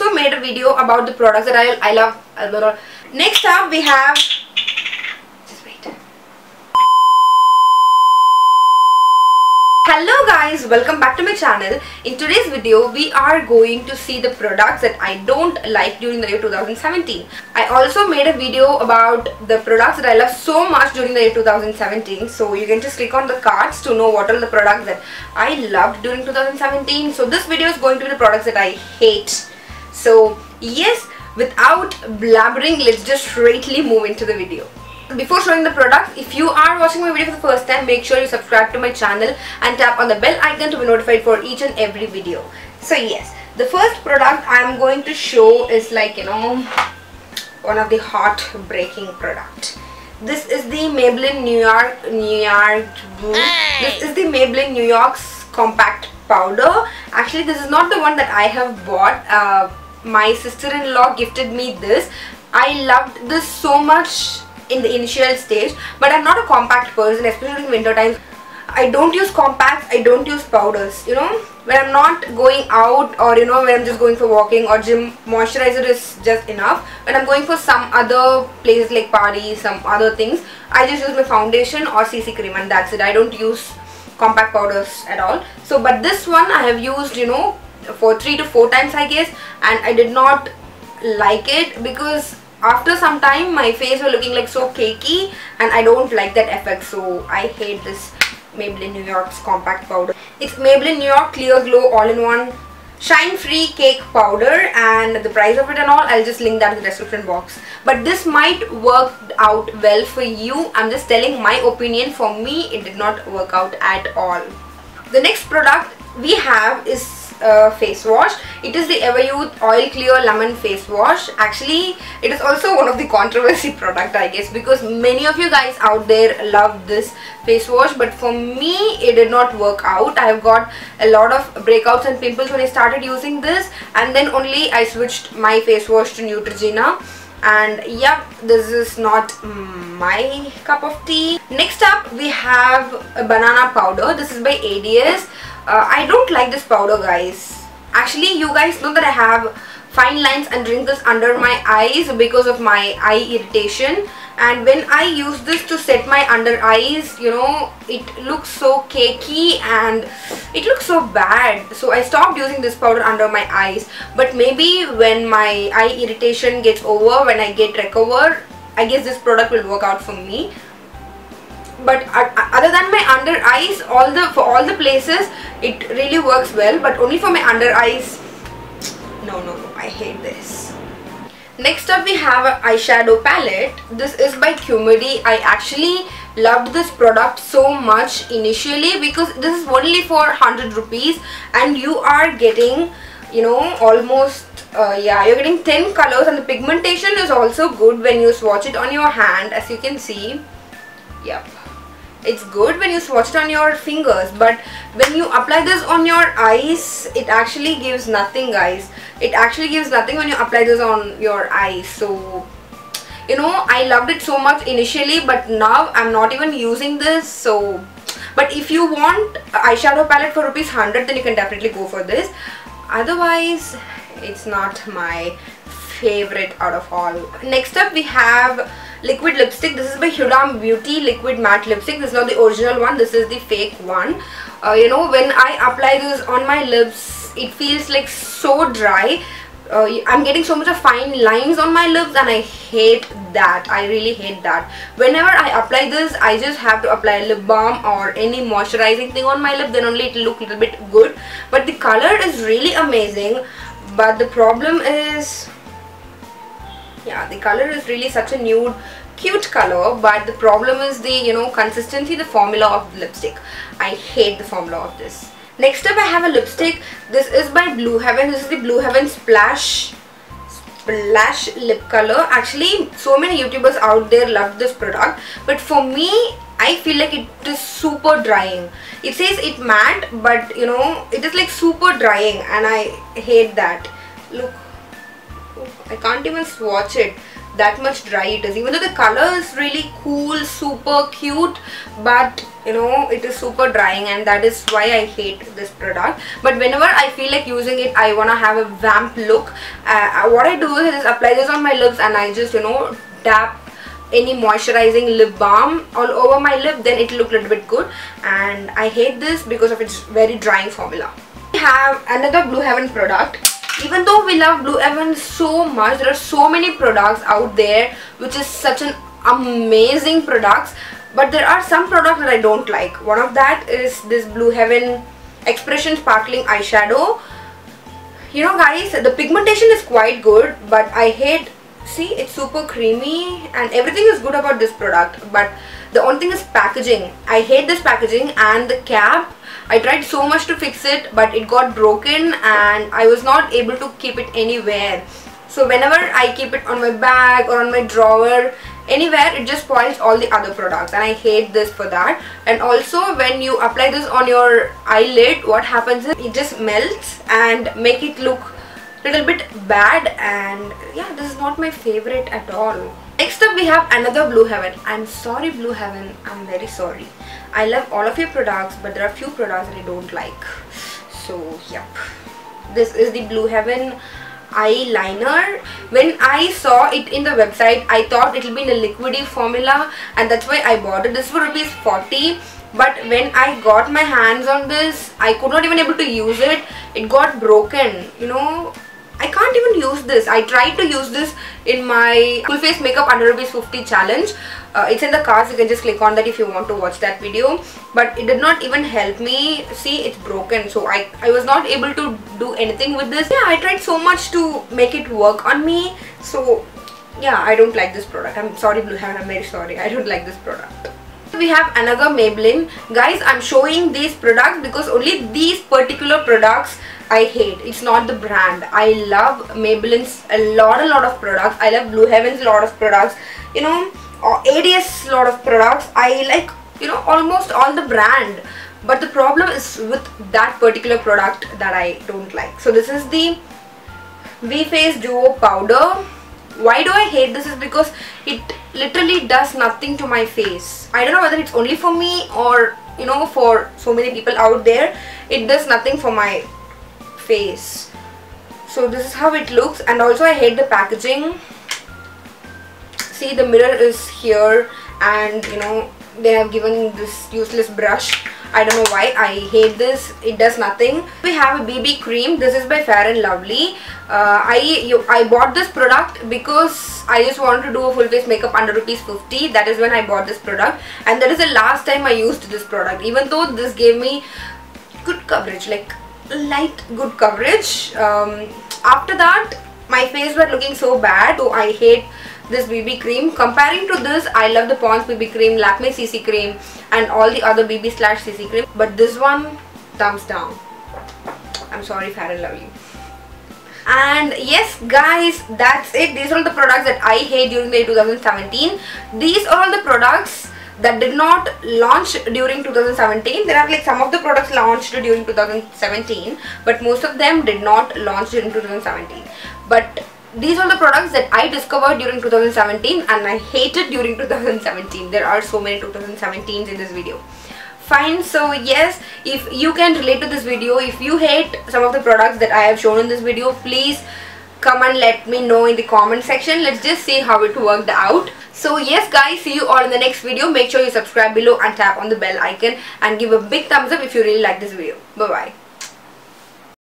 also made a video about the products that I, I love. Next up we have, just wait. Hello guys, welcome back to my channel. In today's video, we are going to see the products that I don't like during the year 2017. I also made a video about the products that I love so much during the year 2017. So you can just click on the cards to know what are the products that I loved during 2017. So this video is going to be the products that I hate. So yes, without blabbering, let's just straightly move into the video. Before showing the product, if you are watching my video for the first time, make sure you subscribe to my channel and tap on the bell icon to be notified for each and every video. So yes, the first product I am going to show is like, you know, one of the heart-breaking product. This is the Maybelline New York, New York, this is the Maybelline New York's compact powder. Actually, this is not the one that I have bought. Uh, my sister-in-law gifted me this. I loved this so much in the initial stage but I'm not a compact person especially in winter times. I don't use compacts I don't use powders you know? When I'm not going out or you know when I'm just going for walking or gym moisturizer is just enough. When I'm going for some other places like parties some other things I just use my foundation or CC cream and that's it. I don't use compact powders at all. So but this one I have used you know for three to four times I guess. And I did not like it because after some time my face was looking like so cakey. And I don't like that effect. So I hate this Maybelline New York's compact powder. It's Maybelline New York Clear Glow all-in-one shine free cake powder. And the price of it and all I'll just link that in the description box. But this might work out well for you. I'm just telling my opinion. For me it did not work out at all. The next product we have is uh, face wash. It is the Everyuth oil clear lemon face wash. Actually it is also one of the controversy product I guess because many of you guys out there love this face wash but for me it did not work out. I have got a lot of breakouts and pimples when I started using this and then only I switched my face wash to Neutrogena. And yep this is not my cup of tea. Next up we have a banana powder. This is by ADS uh, I don't like this powder guys. Actually you guys know that I have fine lines and wrinkles under my eyes because of my eye irritation. And when I use this to set my under eyes you know it looks so cakey and it looks so bad. So I stopped using this powder under my eyes. But maybe when my eye irritation gets over when I get recovered I guess this product will work out for me but other than my under eyes all the for all the places it really works well. But only for my under eyes no no no I hate this. Next up we have an eyeshadow palette. This is by Qmidi I actually loved this product so much initially because this is only for 100 rupees and you are getting you know almost uh, yeah you're getting 10 colors and the pigmentation is also good when you swatch it on your hand as you can see. Yep it's good when you swatch it on your fingers but when you apply this on your eyes it actually gives nothing guys. It actually gives nothing when you apply this on your eyes. So you know I loved it so much initially but now I'm not even using this so but if you want eyeshadow palette for rupees 100 then you can definitely go for this. Otherwise it's not my favorite out of all. Next up we have liquid lipstick this is by Huda Beauty liquid matte lipstick. This is not the original one this is the fake one. Uh, you know when I apply this on my lips it feels like so dry. Uh, I'm getting so much of fine lines on my lips and I hate that. I really hate that. Whenever I apply this I just have to apply lip balm or any moisturizing thing on my lip then only it will look a little bit good. But the color is really amazing. But the problem is yeah the color is really such a nude cute color but the problem is the you know consistency the formula of the lipstick. I hate the formula of this. Next up I have a lipstick. This is by Blue Heaven. This is the Blue Heaven Splash Splash lip color. Actually so many youtubers out there love this product but for me I feel like it is super drying. It says it matte but you know it is like super drying and I hate that. Look I can't even swatch it. That much dry it is. Even though the color is really cool super cute but you know it is super drying and that is why I hate this product. But whenever I feel like using it I wanna have a vamp look. Uh, what I do is apply this on my lips and I just you know tap any moisturizing lip balm all over my lip then it look a little bit good. And I hate this because of its very drying formula. We have another Blue Heaven product even though we love Blue Heaven so much there are so many products out there which is such an amazing products. But there are some products that I don't like. One of that is this Blue Heaven Expression Sparkling Eyeshadow. You know guys the pigmentation is quite good but I hate see it's super creamy and everything is good about this product but the only thing is packaging. I hate this packaging and the cap. I tried so much to fix it but it got broken and I was not able to keep it anywhere. So whenever I keep it on my bag or on my drawer anywhere it just spoils all the other products and I hate this for that. And also when you apply this on your eyelid what happens is it just melts and make it look little bit bad and yeah this is not my favorite at all. Next up we have another blue heaven. I'm sorry blue heaven. I'm very sorry. I love all of your products but there are few products that i don't like. So yep. This is the blue heaven eyeliner. When I saw it in the website I thought it will be in a liquidy formula and that's why I bought it. This for rupees 40 but when I got my hands on this I could not even able to use it. It got broken you know I can't even use this. I tried to use this in my full face makeup under rupees 50 challenge. Uh, it's in the cards. You can just click on that if you want to watch that video. But it did not even help me. See, it's broken. So I, I was not able to do anything with this. Yeah, I tried so much to make it work on me. So yeah, I don't like this product. I'm sorry Blue Heaven. I'm very sorry. I don't like this product we have another Maybelline. Guys I'm showing these products because only these particular products I hate. It's not the brand. I love Maybelline's a lot a lot of products. I love Blue Heaven's lot of products. You know uh, ADS lot of products. I like you know almost all the brand. But the problem is with that particular product that I don't like. So this is the V Face Duo powder why do I hate this is because it literally does nothing to my face. I don't know whether it's only for me or you know for so many people out there it does nothing for my face. So this is how it looks and also I hate the packaging. See the mirror is here and you know they have given this useless brush I don't know why I hate this it does nothing. We have a BB cream this is by Fair and Lovely. Uh, I you, I bought this product because I just wanted to do a full face makeup under rupees 50 that is when I bought this product. And that is the last time I used this product even though this gave me good coverage like light good coverage. Um, after that my face was looking so bad so I hate this BB cream. Comparing to this, I love the Pond's BB cream, Lakme CC cream and all the other BB slash CC cream. But this one, thumbs down. I'm sorry Fair and Lovely. And yes guys, that's it. These are all the products that I hate during the 2017. These are all the products that did not launch during 2017 there are like some of the products launched during 2017 but most of them did not launch during 2017 but these are the products that I discovered during 2017 and I hated during 2017. There are so many 2017s in this video. Fine, so yes, if you can relate to this video, if you hate some of the products that I have shown in this video, please come and let me know in the comment section. Let's just see how it worked out. So yes guys, see you all in the next video. Make sure you subscribe below and tap on the bell icon and give a big thumbs up if you really like this video. Bye bye.